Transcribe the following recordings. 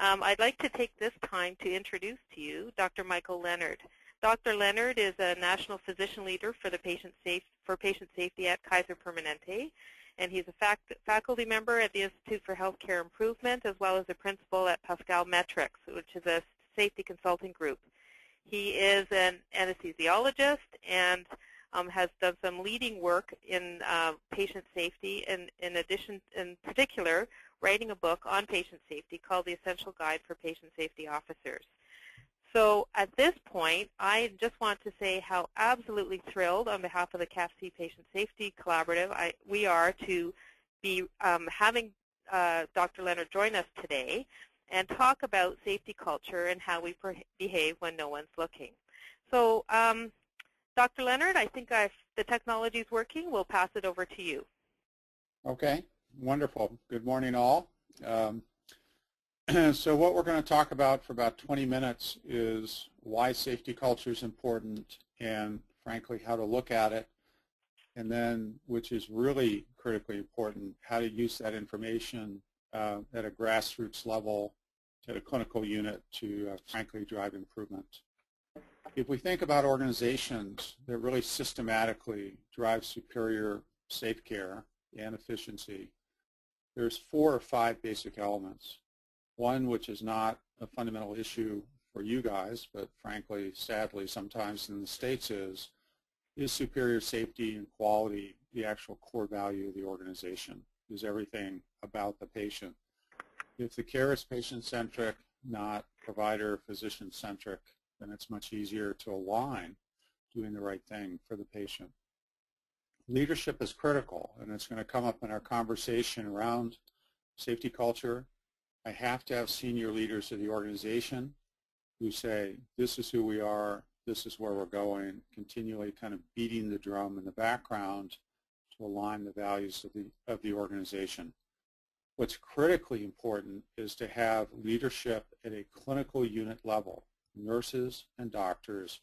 Um, I'd like to take this time to introduce to you Dr. Michael Leonard. Dr. Leonard is a national physician leader for the patient safe, for patient safety at Kaiser Permanente, and he's a fac faculty member at the Institute for Healthcare Improvement, as well as a principal at Pascal Metrics, which is a safety consulting group. He is an anesthesiologist and um, has done some leading work in uh, patient safety, and in addition, in particular, writing a book on patient safety called The Essential Guide for Patient Safety Officers. So at this point, I just want to say how absolutely thrilled on behalf of the CAPC Patient Safety Collaborative I, we are to be um, having uh, Dr. Leonard join us today and talk about safety culture and how we behave when no one's looking. So um, Dr. Leonard, I think I've, the technology is working. We'll pass it over to you. Okay, wonderful. Good morning all. Um, so what we're going to talk about for about 20 minutes is why safety culture is important and frankly how to look at it and then which is really critically important how to use that information uh, at a grassroots level at a clinical unit to uh, frankly drive improvement. If we think about organizations that really systematically drive superior safe care and efficiency, there's four or five basic elements. One which is not a fundamental issue for you guys, but frankly, sadly, sometimes in the States is, is superior safety and quality the actual core value of the organization? Is everything about the patient? If the care is patient-centric, not provider, physician-centric, then it's much easier to align doing the right thing for the patient. Leadership is critical, and it's going to come up in our conversation around safety culture I have to have senior leaders of the organization who say, this is who we are, this is where we're going, continually kind of beating the drum in the background to align the values of the, of the organization. What's critically important is to have leadership at a clinical unit level, nurses and doctors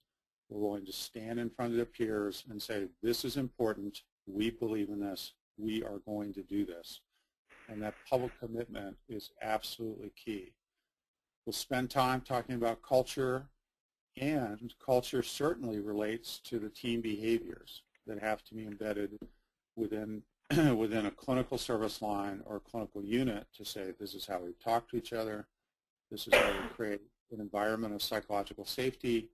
who are willing to stand in front of their peers and say, this is important, we believe in this, we are going to do this. And that public commitment is absolutely key. We'll spend time talking about culture, and culture certainly relates to the team behaviors that have to be embedded within within a clinical service line or clinical unit to say this is how we talk to each other, this is how we create an environment of psychological safety,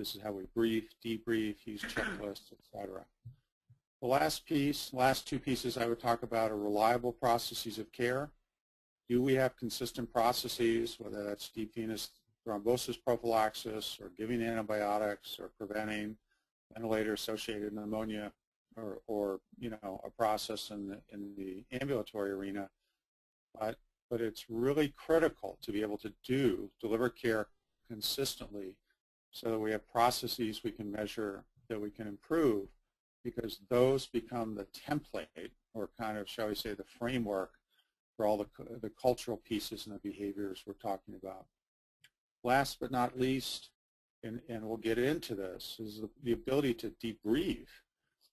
this is how we brief, debrief, use checklists, etc. The last piece, last two pieces I would talk about are reliable processes of care. Do we have consistent processes, whether that's deep venous thrombosis prophylaxis or giving antibiotics or preventing ventilator-associated pneumonia or, or, you know, a process in the, in the ambulatory arena. But, but it's really critical to be able to do, deliver care consistently so that we have processes we can measure that we can improve because those become the template or kind of, shall we say, the framework for all the, the cultural pieces and the behaviors we're talking about. Last but not least, and, and we'll get into this, is the, the ability to debrief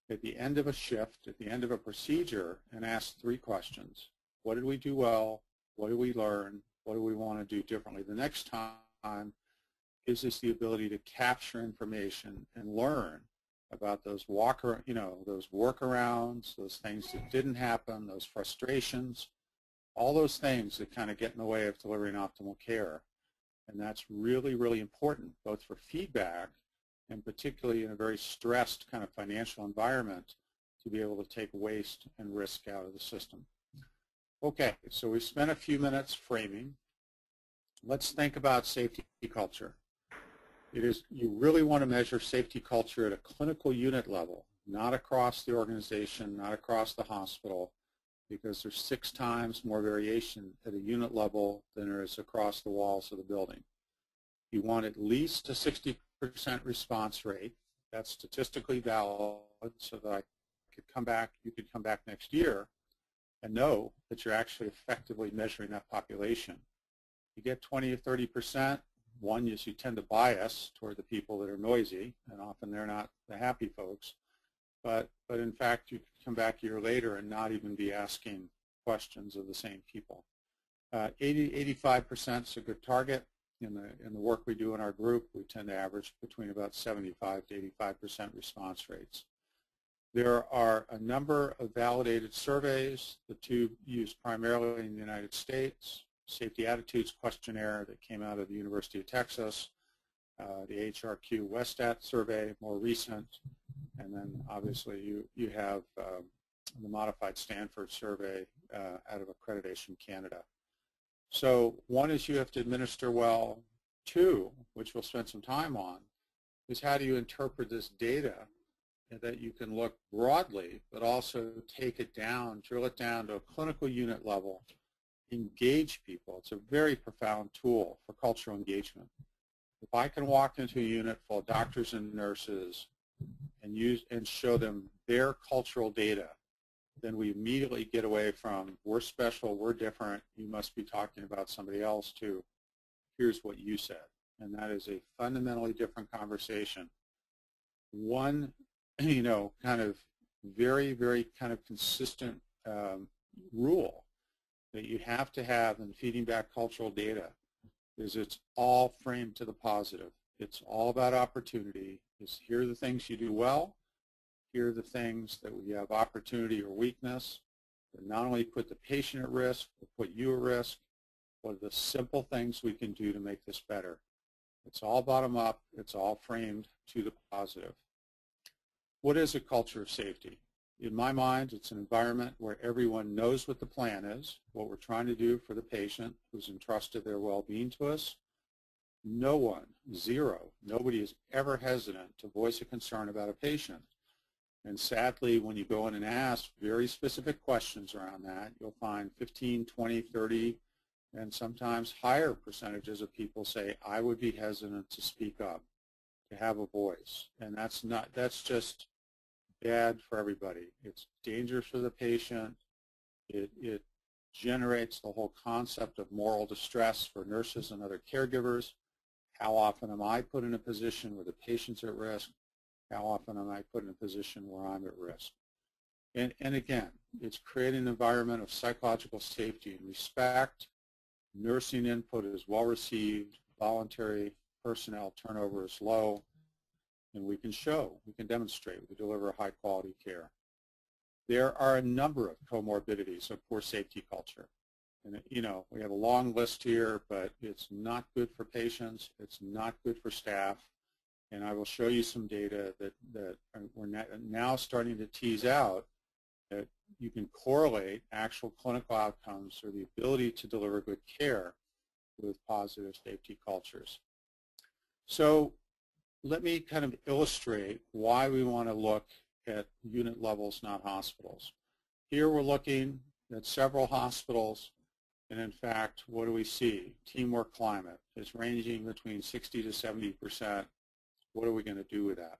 at the end of a shift, at the end of a procedure, and ask three questions. What did we do well? What did we learn? What do we want to do differently the next time? Is this the ability to capture information and learn about those walk, you know, those workarounds, those things that didn't happen, those frustrations, all those things that kind of get in the way of delivering optimal care. And that's really, really important, both for feedback and particularly in a very stressed kind of financial environment to be able to take waste and risk out of the system. Okay, so we spent a few minutes framing. Let's think about safety culture. It is, you really want to measure safety culture at a clinical unit level, not across the organization, not across the hospital, because there's six times more variation at a unit level than there is across the walls of the building. You want at least a 60% response rate. That's statistically valid so that I could come back, you could come back next year and know that you're actually effectively measuring that population. You get 20 or 30%, one is you tend to bias toward the people that are noisy, and often they're not the happy folks. But, but in fact, you come back a year later and not even be asking questions of the same people. Uh, 80, 85% is a good target. In the, in the work we do in our group, we tend to average between about 75 to 85% response rates. There are a number of validated surveys, the two used primarily in the United States, Safety Attitudes Questionnaire that came out of the University of Texas, uh, the HRQ Westat survey, more recent, and then obviously you, you have um, the Modified Stanford survey uh, out of Accreditation Canada. So one is you have to administer well. Two, which we'll spend some time on, is how do you interpret this data that you can look broadly, but also take it down, drill it down to a clinical unit level, engage people. It's a very profound tool for cultural engagement. If I can walk into a unit full of doctors and nurses and use and show them their cultural data then we immediately get away from we're special, we're different, you must be talking about somebody else too. Here's what you said. And that is a fundamentally different conversation. One, you know, kind of very, very kind of consistent um, rule that you have to have in feeding back cultural data is it's all framed to the positive. It's all about opportunity. It's here are the things you do well, here are the things that we have opportunity or weakness that not only put the patient at risk, but put you at risk. What are the simple things we can do to make this better? It's all bottom up. It's all framed to the positive. What is a culture of safety? In my mind, it's an environment where everyone knows what the plan is, what we're trying to do for the patient who's entrusted their well-being to us. No one, zero, nobody is ever hesitant to voice a concern about a patient. And sadly, when you go in and ask very specific questions around that, you'll find 15, 20, 30, and sometimes higher percentages of people say, I would be hesitant to speak up, to have a voice. And that's not that's just bad for everybody. It's dangerous for the patient. It, it generates the whole concept of moral distress for nurses and other caregivers. How often am I put in a position where the patient's at risk? How often am I put in a position where I'm at risk? And, and again, it's creating an environment of psychological safety and respect. Nursing input is well received. Voluntary personnel turnover is low. And we can show, we can demonstrate, we deliver high quality care. There are a number of comorbidities of poor safety culture. And, you know, we have a long list here, but it's not good for patients. It's not good for staff and I will show you some data that, that we're now starting to tease out that you can correlate actual clinical outcomes or the ability to deliver good care with positive safety cultures. So let me kind of illustrate why we want to look at unit levels, not hospitals. Here we're looking at several hospitals, and in fact, what do we see? Teamwork climate is ranging between 60 to 70 percent what are we going to do with that?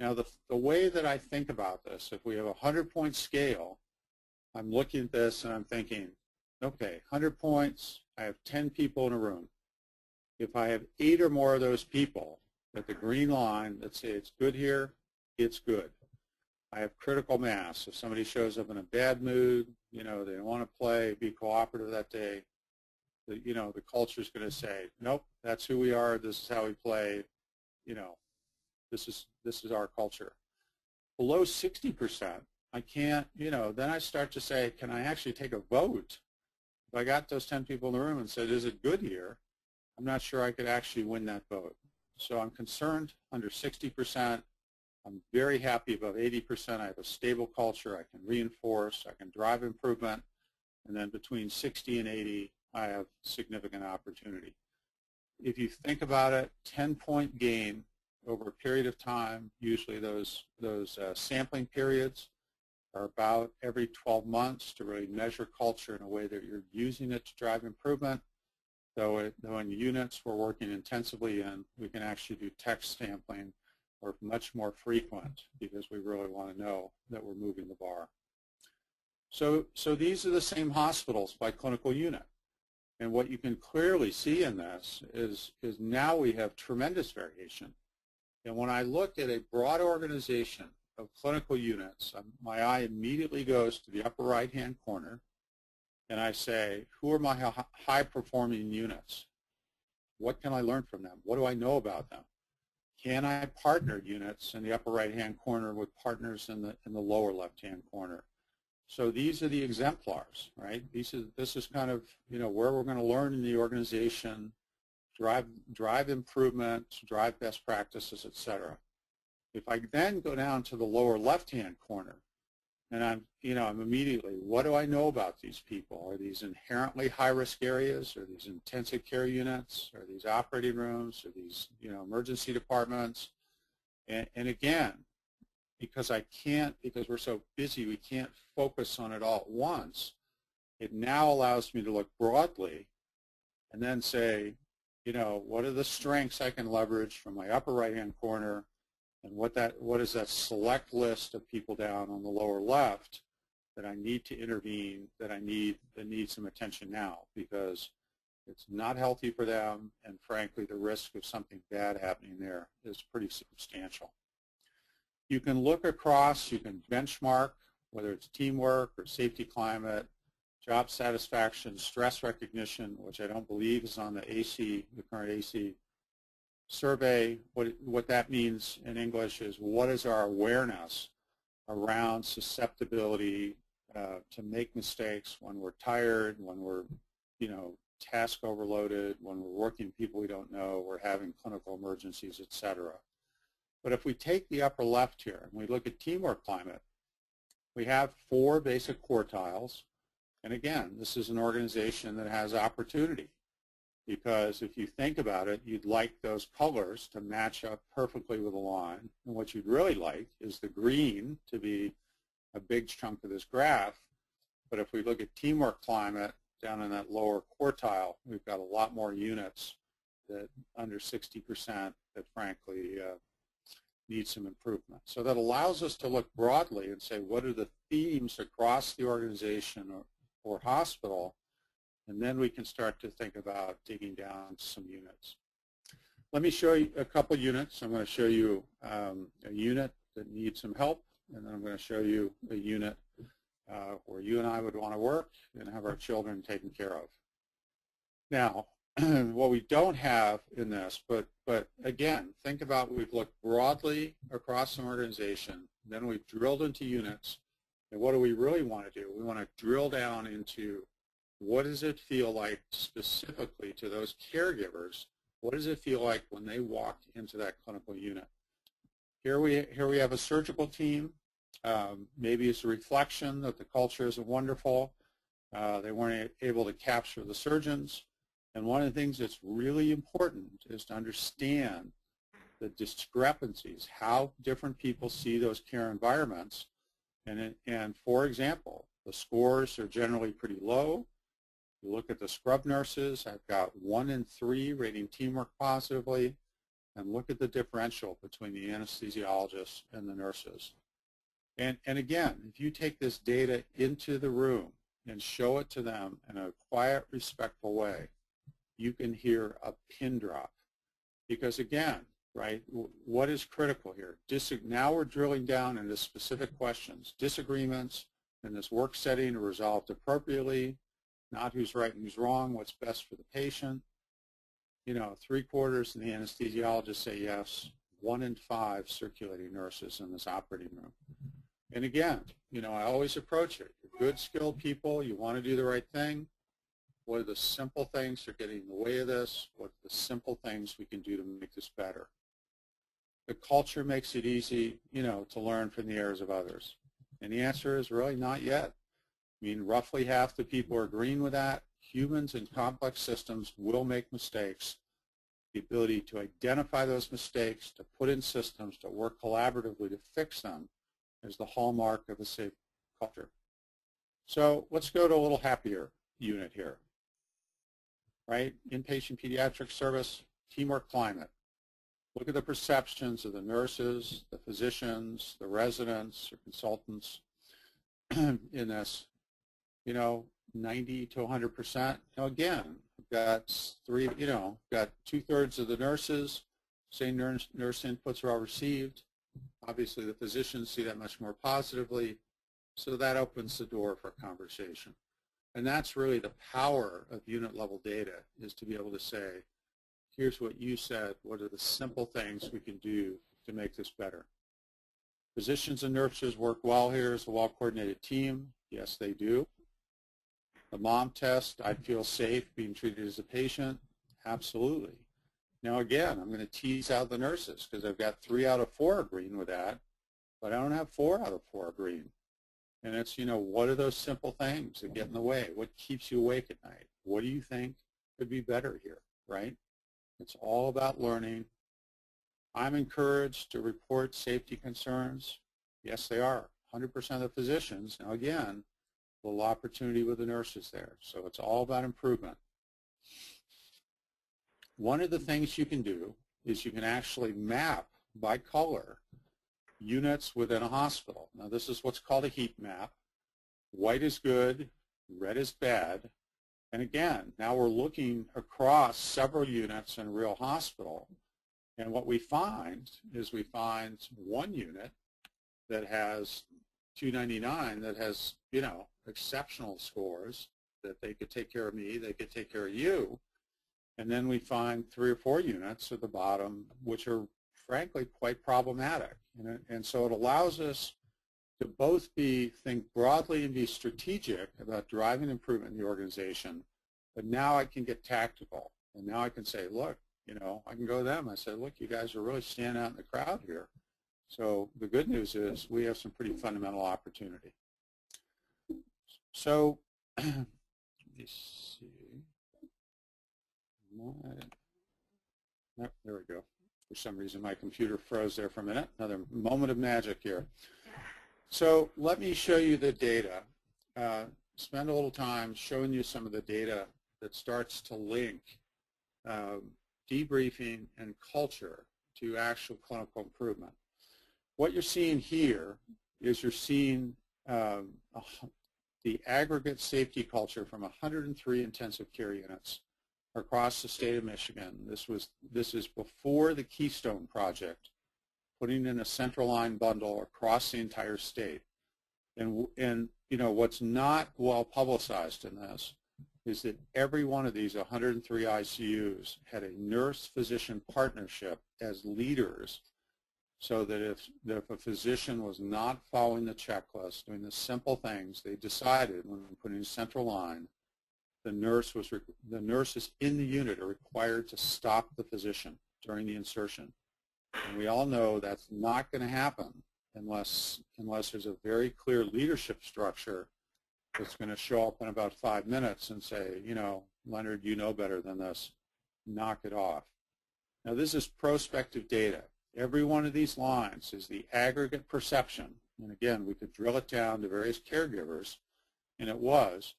Now, the, the way that I think about this, if we have a 100-point scale, I'm looking at this and I'm thinking, okay, 100 points, I have 10 people in a room. If I have eight or more of those people at the green line that say it's good here, it's good. I have critical mass. If somebody shows up in a bad mood, you know, they want to play, be cooperative that day, the, you know, the culture is going to say, nope, that's who we are, this is how we play, you know, this is this is our culture. Below 60%, I can't, you know, then I start to say, can I actually take a vote? If I got those 10 people in the room and said, is it good here? I'm not sure I could actually win that vote. So I'm concerned under 60%. I'm very happy above 80%. I have a stable culture. I can reinforce. I can drive improvement. And then between 60 and 80, I have significant opportunity if you think about it, 10-point gain over a period of time, usually those, those uh, sampling periods are about every 12 months to really measure culture in a way that you're using it to drive improvement. Though, it, in units we're working intensively in, we can actually do text sampling or much more frequent because we really want to know that we're moving the bar. So, so these are the same hospitals by clinical unit. And what you can clearly see in this is, is now we have tremendous variation. And when I look at a broad organization of clinical units, um, my eye immediately goes to the upper right-hand corner. And I say, who are my high-performing units? What can I learn from them? What do I know about them? Can I partner units in the upper right-hand corner with partners in the in the lower left-hand corner? So these are the exemplars, right? These is this is kind of you know where we're going to learn in the organization, drive drive improvement, drive best practices, etc. If I then go down to the lower left-hand corner, and I'm, you know, I'm immediately, what do I know about these people? Are these inherently high-risk areas? Are these intensive care units? Are these operating rooms? Are these, you know, emergency departments? And, and again, because I can't, because we're so busy, we can't focus on it all at once. It now allows me to look broadly and then say, you know, what are the strengths I can leverage from my upper right-hand corner and what that what is that select list of people down on the lower left that I need to intervene, that I need that need some attention now because it's not healthy for them and frankly the risk of something bad happening there is pretty substantial. You can look across, you can benchmark whether it's teamwork or safety climate, job satisfaction, stress recognition, which I don't believe is on the AC, the current AC survey, what, what that means in English is what is our awareness around susceptibility uh, to make mistakes when we're tired, when we're, you know, task overloaded, when we're working people we don't know, we're having clinical emergencies, et cetera. But if we take the upper left here and we look at teamwork climate, we have four basic quartiles. And again, this is an organization that has opportunity because if you think about it, you'd like those colors to match up perfectly with the line. And what you'd really like is the green to be a big chunk of this graph. But if we look at teamwork climate down in that lower quartile, we've got a lot more units that under 60% that frankly uh, need some improvement. So that allows us to look broadly and say what are the themes across the organization or, or hospital and then we can start to think about digging down some units. Let me show you a couple units. I'm going to show you um, a unit that needs some help, and then I'm going to show you a unit uh, where you and I would want to work and have our children taken care of. Now, what we don't have in this, but, but again, think about we've looked broadly across an organization, then we've drilled into units, and what do we really want to do? We want to drill down into what does it feel like specifically to those caregivers? What does it feel like when they walk into that clinical unit? Here we, here we have a surgical team. Um, maybe it's a reflection that the culture isn't wonderful. Uh, they weren't able to capture the surgeons. And one of the things that's really important is to understand the discrepancies, how different people see those care environments. And, and for example, the scores are generally pretty low. You look at the scrub nurses, I've got one in three rating teamwork positively, and look at the differential between the anesthesiologists and the nurses. And, and again, if you take this data into the room and show it to them in a quiet, respectful way, you can hear a pin drop. Because again, right, what is critical here? Dis now we're drilling down into specific questions. Disagreements in this work setting are resolved appropriately not who's right and who's wrong, what's best for the patient. You know, three quarters of the anesthesiologists say yes, one in five circulating nurses in this operating room. And again, you know, I always approach it. You're good, skilled people. You want to do the right thing. What are the simple things that are getting in the way of this? What are the simple things we can do to make this better? The culture makes it easy, you know, to learn from the errors of others. And the answer is really not yet. I mean, roughly half the people are agreeing with that. Humans in complex systems will make mistakes. The ability to identify those mistakes, to put in systems, to work collaboratively to fix them is the hallmark of a safe culture. So let's go to a little happier unit here. Right? Inpatient pediatric service, teamwork climate. Look at the perceptions of the nurses, the physicians, the residents or consultants in this you know, 90 to 100 percent. Now again, got three, you know, got two thirds of the nurses saying nurse, nurse inputs are all received. Obviously, the physicians see that much more positively, so that opens the door for conversation. And that's really the power of unit level data is to be able to say, here's what you said, what are the simple things we can do to make this better. Physicians and nurses work well here as a well-coordinated team. Yes, they do. The mom test, I feel safe being treated as a patient. Absolutely. Now again, I'm going to tease out the nurses because I've got three out of four agreeing with that, but I don't have four out of four agreeing. And it's, you know, what are those simple things that get in the way? What keeps you awake at night? What do you think could be better here, right? It's all about learning. I'm encouraged to report safety concerns. Yes, they are. 100% of the physicians. Now, again, little opportunity with the nurses there. So it's all about improvement. One of the things you can do is you can actually map by color units within a hospital. Now this is what's called a heat map. White is good, red is bad. And again, now we're looking across several units in real hospital. And what we find is we find one unit that has 299 that has, you know, exceptional scores that they could take care of me, they could take care of you. And then we find three or four units at the bottom which are frankly quite problematic. And, and so it allows us to both be think broadly and be strategic about driving improvement in the organization, but now I can get tactical. And now I can say, look, you know, I can go to them. I say, look, you guys are really standing out in the crowd here. So the good news is we have some pretty fundamental opportunity. So let me see. There we go. For some reason, my computer froze there for a minute. Another moment of magic here. So let me show you the data. Uh, spend a little time showing you some of the data that starts to link um, debriefing and culture to actual clinical improvement. What you're seeing here is you're seeing um, the aggregate safety culture from 103 intensive care units across the state of Michigan. This was this is before the Keystone project, putting in a central line bundle across the entire state. And and you know what's not well publicized in this is that every one of these 103 ICUs had a nurse-physician partnership as leaders so that if, that if a physician was not following the checklist, doing the simple things, they decided when putting central line the nurse was the nurses in the unit are required to stop the physician during the insertion. And we all know that's not going to happen unless unless there's a very clear leadership structure that's going to show up in about five minutes and say, you know, Leonard, you know better than this. Knock it off. Now this is prospective data. Every one of these lines is the aggregate perception. And again, we could drill it down to various caregivers, and it was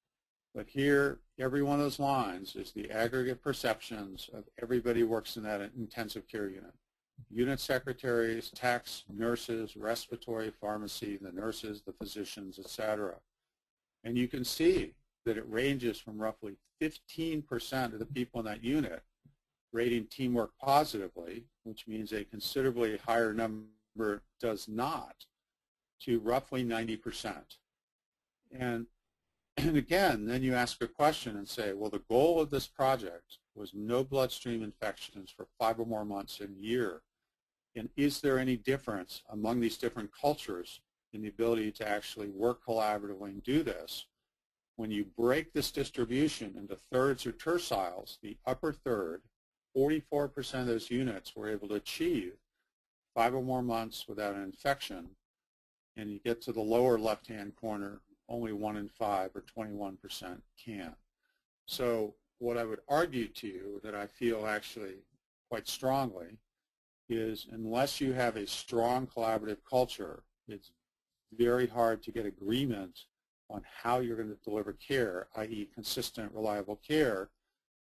but here, every one of those lines is the aggregate perceptions of everybody who works in that intensive care unit. Unit secretaries, techs, nurses, respiratory, pharmacy, the nurses, the physicians, etc. And you can see that it ranges from roughly 15% of the people in that unit rating teamwork positively, which means a considerably higher number does not, to roughly 90%. And and again, then you ask a question and say, well, the goal of this project was no bloodstream infections for five or more months in a year. And is there any difference among these different cultures in the ability to actually work collaboratively and do this? When you break this distribution into thirds or terciles, the upper third, 44% of those units were able to achieve five or more months without an infection. And you get to the lower left-hand corner, only one in five or 21% can. So what I would argue to you that I feel actually quite strongly is unless you have a strong collaborative culture, it's very hard to get agreement on how you're going to deliver care, i.e. consistent, reliable care.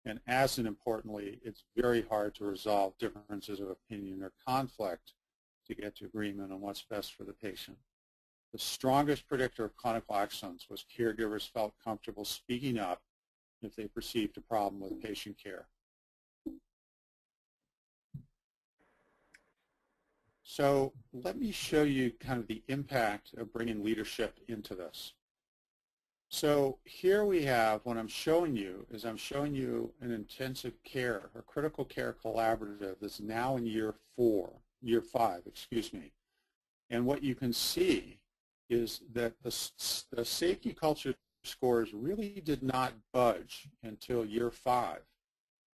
And as an importantly, it's very hard to resolve differences of opinion or conflict to get to agreement on what's best for the patient. The strongest predictor of clinical excellence was caregivers felt comfortable speaking up if they perceived a problem with patient care. So let me show you kind of the impact of bringing leadership into this. So here we have, what I'm showing you is I'm showing you an intensive care, a critical care collaborative that's now in year four, year five, excuse me. And what you can see is that the, the safety culture scores really did not budge until year five.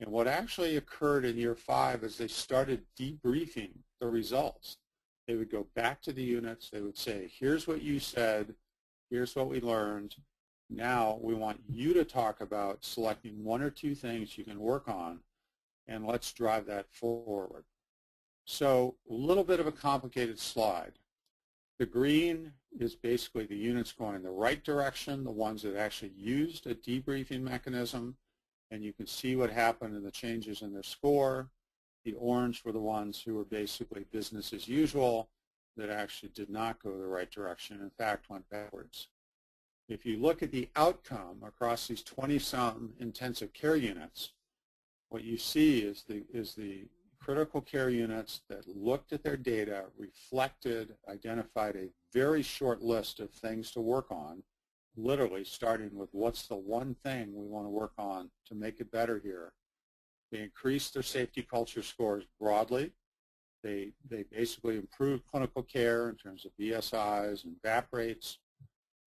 And what actually occurred in year five is they started debriefing the results. They would go back to the units. They would say, here's what you said. Here's what we learned. Now we want you to talk about selecting one or two things you can work on, and let's drive that forward. So a little bit of a complicated slide. The green is basically the units going in the right direction, the ones that actually used a debriefing mechanism, and you can see what happened in the changes in their score. The orange were the ones who were basically business as usual that actually did not go the right direction, in fact went backwards. If you look at the outcome across these 20-some intensive care units, what you see is the, is the critical care units that looked at their data, reflected, identified a very short list of things to work on, literally starting with what's the one thing we want to work on to make it better here. They increased their safety culture scores broadly. They, they basically improved clinical care in terms of BSIs and VAP rates.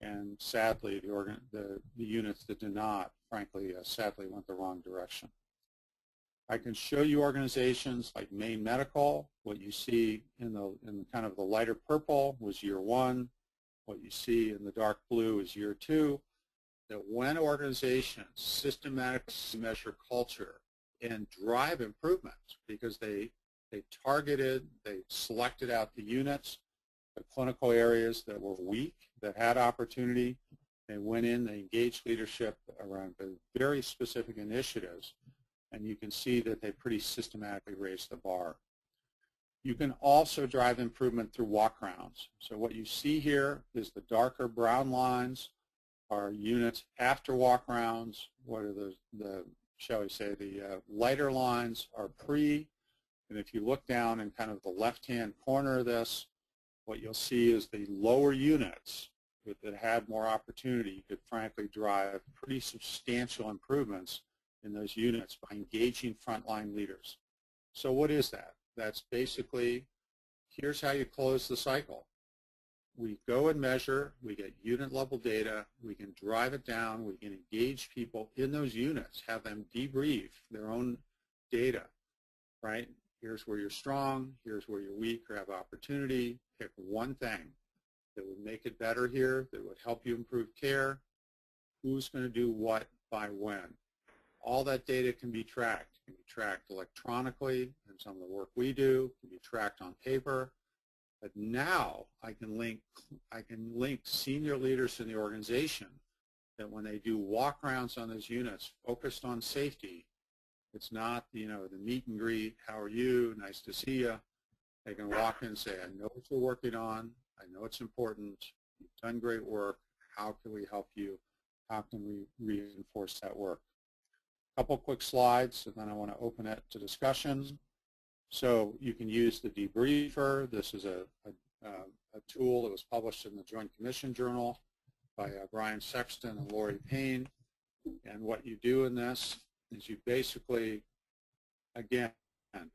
And sadly, the, organ, the, the units that did not, frankly, uh, sadly went the wrong direction. I can show you organizations like Maine Medical. What you see in the in kind of the lighter purple was year one. What you see in the dark blue is year two. That when organizations systematically measure culture and drive improvements because they they targeted, they selected out the units, the clinical areas that were weak, that had opportunity. They went in, they engaged leadership around very specific initiatives, and you can see that they pretty systematically raised the bar. You can also drive improvement through walk-rounds. So what you see here is the darker brown lines are units after walk-rounds. What are the, the, shall we say, the uh, lighter lines are pre. And if you look down in kind of the left-hand corner of this, what you'll see is the lower units that had more opportunity could frankly drive pretty substantial improvements in those units by engaging frontline leaders. So what is that? That's basically, here's how you close the cycle. We go and measure, we get unit level data, we can drive it down, we can engage people in those units, have them debrief their own data, right? Here's where you're strong, here's where you're weak or have opportunity, pick one thing that would make it better here, that would help you improve care, who's going to do what by when. All that data can be tracked. It can be tracked electronically and some of the work we do, can be tracked on paper. But now I can link I can link senior leaders in the organization that when they do walk rounds on those units focused on safety, it's not, you know, the meet and greet, how are you, nice to see you. They can walk in and say, I know what you're working on, I know it's important. You've done great work. How can we help you? How can we reinforce that work? A couple quick slides, and then I want to open it to discussion. So you can use the debriefer. This is a, a, a tool that was published in the Joint Commission Journal by uh, Bryan Sexton and Lori Paine. And what you do in this is you basically, again,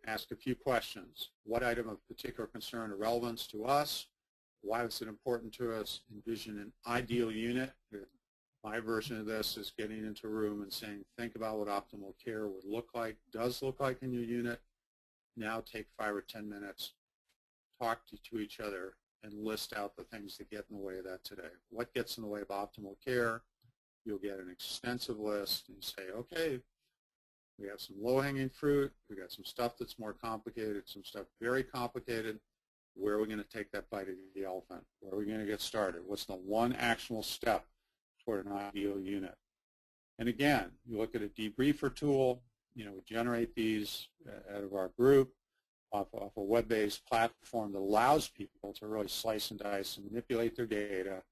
ask a few questions. What item of particular concern or relevance to us? Why was it important to us? Envision an ideal unit. My version of this is getting into a room and saying, think about what optimal care would look like, does look like in your unit. Now take five or 10 minutes, talk to, to each other, and list out the things that get in the way of that today. What gets in the way of optimal care? You'll get an extensive list and say, okay, we have some low-hanging fruit. We got some stuff that's more complicated, some stuff very complicated where are we going to take that bite of the elephant? Where are we going to get started? What's the one actionable step toward an ideal unit? And again, you look at a debriefer tool, you know, we generate these uh, out of our group off, off a web-based platform that allows people to really slice and dice and manipulate their data.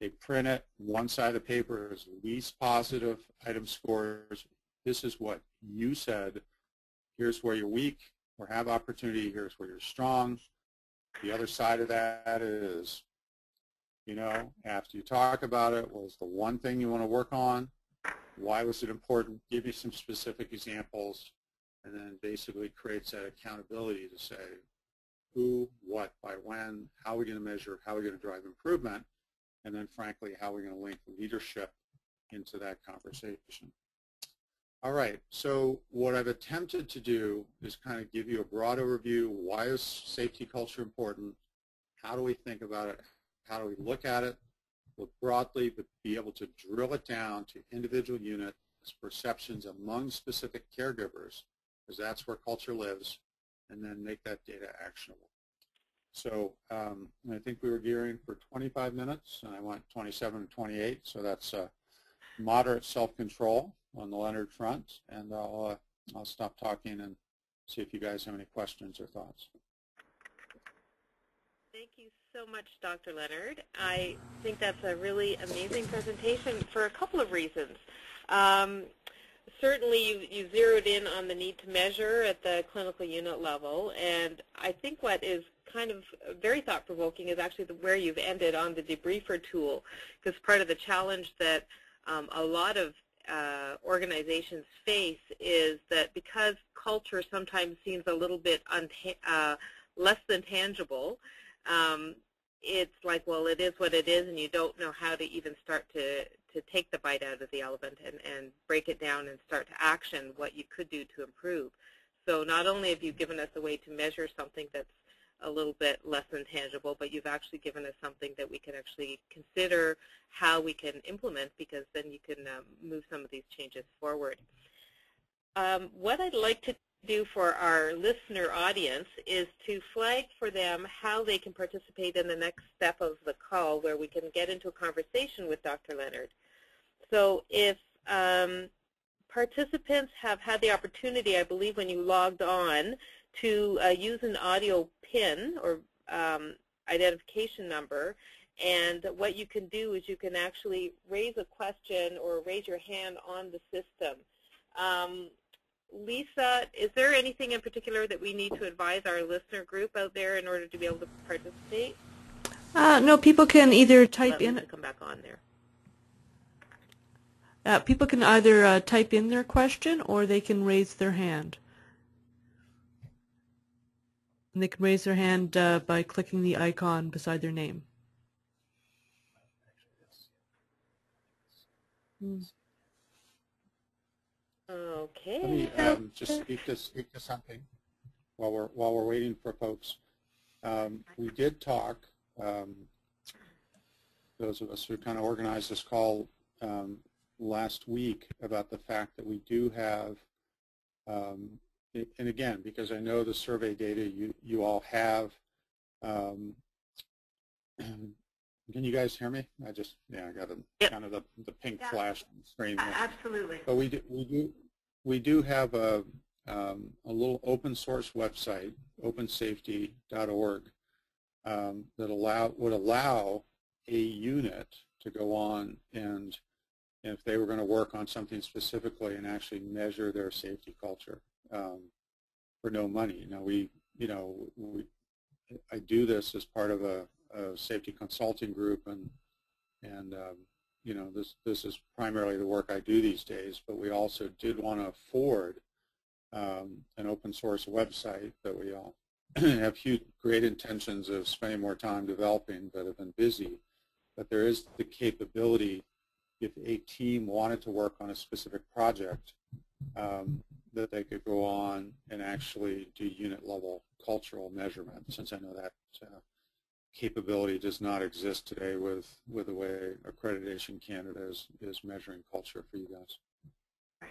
They print it. One side of the paper is least positive item scores. This is what you said. Here's where you're weak or have opportunity. Here's where you're strong. The other side of that is You know, after you talk about it, was the one thing you want to work on? Why was it important? Give me some specific examples, and then basically creates that accountability to say who, what, by when, how are we going to measure, how are we going to drive improvement, and then frankly, how are we going to link leadership into that conversation. All right, so what I've attempted to do is kind of give you a broad overview. Why is safety culture important? How do we think about it? How do we look at it? Look broadly, but be able to drill it down to individual units, perceptions among specific caregivers, because that's where culture lives, and then make that data actionable. So um, I think we were gearing for 25 minutes, and I went 27 and 28, so that's uh, moderate self-control on the Leonard front, and I'll, uh, I'll stop talking and see if you guys have any questions or thoughts. Thank you so much, Dr. Leonard. I think that's a really amazing presentation for a couple of reasons. Um, certainly you, you zeroed in on the need to measure at the clinical unit level, and I think what is kind of very thought-provoking is actually the, where you've ended on the debriefer tool, because part of the challenge that um, a lot of uh, organizations face is that because culture sometimes seems a little bit uh, less than tangible, um, it's like, well, it is what it is, and you don't know how to even start to, to take the bite out of the elephant and, and break it down and start to action what you could do to improve. So not only have you given us a way to measure something that's a little bit less intangible, but you've actually given us something that we can actually consider how we can implement because then you can um, move some of these changes forward. Um, what I'd like to do for our listener audience is to flag for them how they can participate in the next step of the call where we can get into a conversation with Dr. Leonard. So if um, participants have had the opportunity, I believe when you logged on, to uh, use an audio PIN or um, identification number. And what you can do is you can actually raise a question or raise your hand on the system. Um, Lisa, is there anything in particular that we need to advise our listener group out there in order to be able to participate? Uh, no, people can either type in. Come back on there. Uh, people can either uh, type in their question or they can raise their hand. And they can raise their hand uh, by clicking the icon beside their name. Hmm. Okay. Let me um, just speak to, speak to something while we're, while we're waiting for folks. Um, we did talk, um, those of us who kind of organized this call um, last week about the fact that we do have um, and again, because I know the survey data you, you all have, um, can you guys hear me? I just, yeah, I got a, yep. kind of the, the pink yeah. flash screen. There. Absolutely. But we do, we do, we do have a, um, a little open source website, opensafety.org, um, that allow, would allow a unit to go on and if they were going to work on something specifically and actually measure their safety culture um, for no money. Now we, you know, we, I do this as part of a, a safety consulting group, and and um, you know this this is primarily the work I do these days. But we also did want to afford um, an open source website that we all have huge, great intentions of spending more time developing, but have been busy. But there is the capability, if a team wanted to work on a specific project, um, that they could go on and actually do unit level cultural measurement since I know that uh, capability does not exist today with, with the way Accreditation Canada is, is measuring culture for you guys.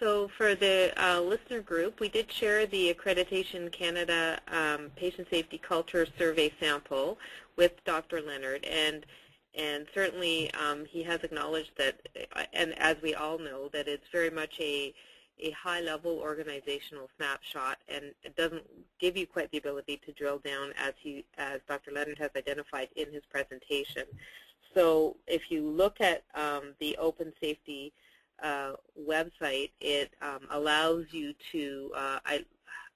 So for the uh, listener group, we did share the Accreditation Canada um, Patient Safety Culture Survey sample with Dr. Leonard, and and certainly um, he has acknowledged that, and as we all know, that it's very much a a high-level organizational snapshot, and it doesn't give you quite the ability to drill down as he, as Dr. Leonard has identified in his presentation. So if you look at um, the Open Safety uh, website, it um, allows you to uh, I,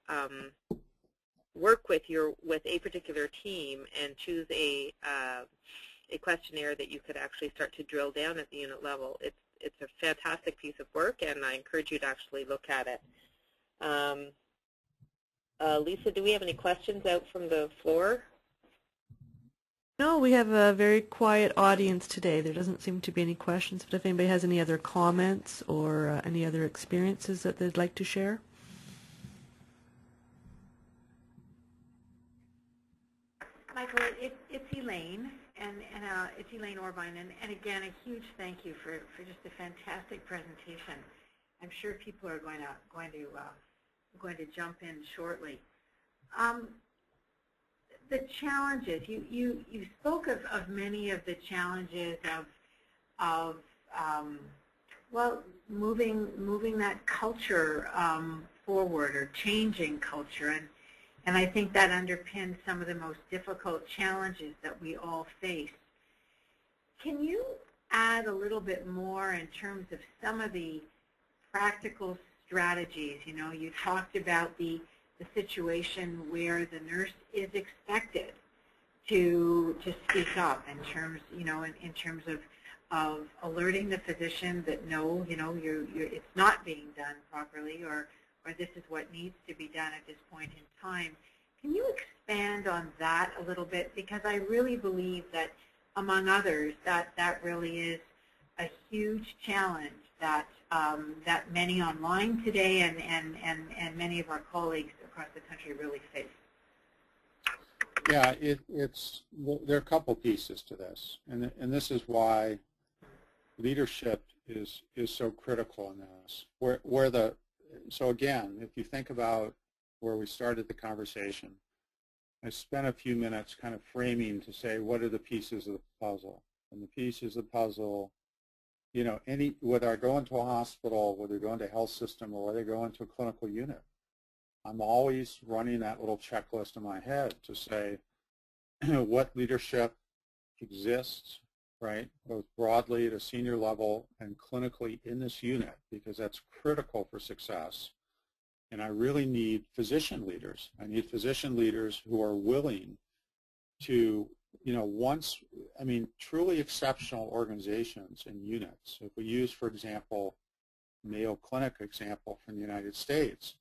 um, work with your with a particular team and choose a uh, a questionnaire that you could actually start to drill down at the unit level. It's it's a fantastic piece of work, and I encourage you to actually look at it. Um, uh, Lisa, do we have any questions out from the floor? No, we have a very quiet audience today. There doesn't seem to be any questions, but if anybody has any other comments or uh, any other experiences that they'd like to share. Michael, it, it's Elaine, and, and uh, it's Elaine Orbine, and, and again, a huge thank you for, for just a fantastic presentation. I'm sure people are going to going to uh, going to jump in shortly. Um, the challenges you you you spoke of, of many of the challenges of of um, well moving moving that culture um, forward or changing culture and and I think that underpins some of the most difficult challenges that we all face. Can you add a little bit more in terms of some of the practical strategies? You know, you talked about the, the situation where the nurse is expected to to speak up in terms, you know, in, in terms of of alerting the physician that no, you know, you're, you're, it's not being done properly or or this is what needs to be done at this point in time. Can you expand on that a little bit? Because I really believe that, among others, that that really is a huge challenge that um, that many online today and, and, and, and many of our colleagues across the country really face. Yeah, it, it's there are a couple pieces to this, and and this is why leadership is is so critical in this. Where where the so again, if you think about where we started the conversation, I spent a few minutes kind of framing to say what are the pieces of the puzzle. And the pieces of the puzzle, you know, any whether I go into a hospital, whether I go into a health system, or whether I go into a clinical unit, I'm always running that little checklist in my head to say what leadership exists, right, both broadly at a senior level and clinically in this unit, because that's critical for success. And I really need physician leaders. I need physician leaders who are willing to, you know, once, I mean, truly exceptional organizations and units. If we use, for example, Mayo Clinic example from the United States,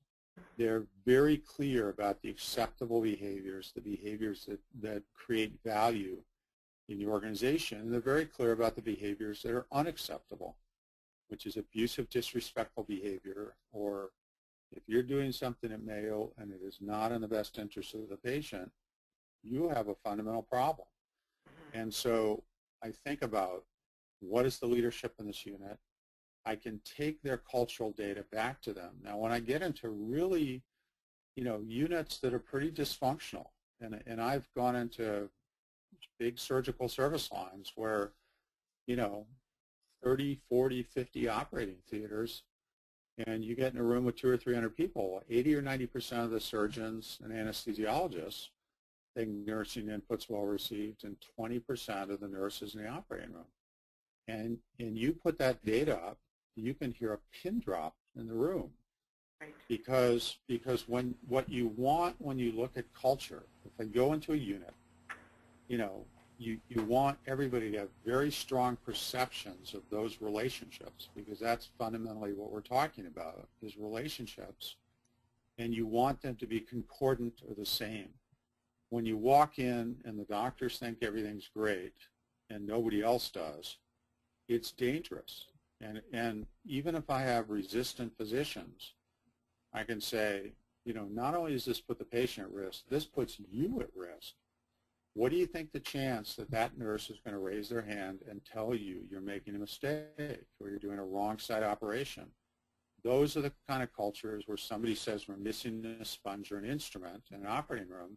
they're very clear about the acceptable behaviors, the behaviors that, that create value in the organization, they're very clear about the behaviors that are unacceptable, which is abusive, disrespectful behavior, or if you're doing something at Mayo and it is not in the best interest of the patient, you have a fundamental problem. And so I think about what is the leadership in this unit? I can take their cultural data back to them. Now, when I get into really, you know, units that are pretty dysfunctional, and, and I've gone into big surgical service lines where, you know, 30, 40, 50 operating theaters, and you get in a room with two or 300 people, 80 or 90% of the surgeons and anesthesiologists think nursing input's well received, and 20% of the nurses in the operating room. And, and you put that data up, you can hear a pin drop in the room. Right. Because, because when, what you want when you look at culture, if I go into a unit you know, you, you want everybody to have very strong perceptions of those relationships because that's fundamentally what we're talking about is relationships. And you want them to be concordant or the same. When you walk in and the doctors think everything's great and nobody else does, it's dangerous. And, and even if I have resistant physicians, I can say, you know, not only does this put the patient at risk, this puts you at risk what do you think the chance that that nurse is going to raise their hand and tell you you're making a mistake or you're doing a wrong side operation? Those are the kind of cultures where somebody says we're missing a sponge or an instrument in an operating room,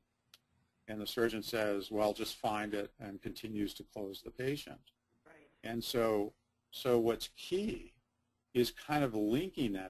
and the surgeon says, well, just find it and continues to close the patient. Right. And so, so what's key is kind of linking that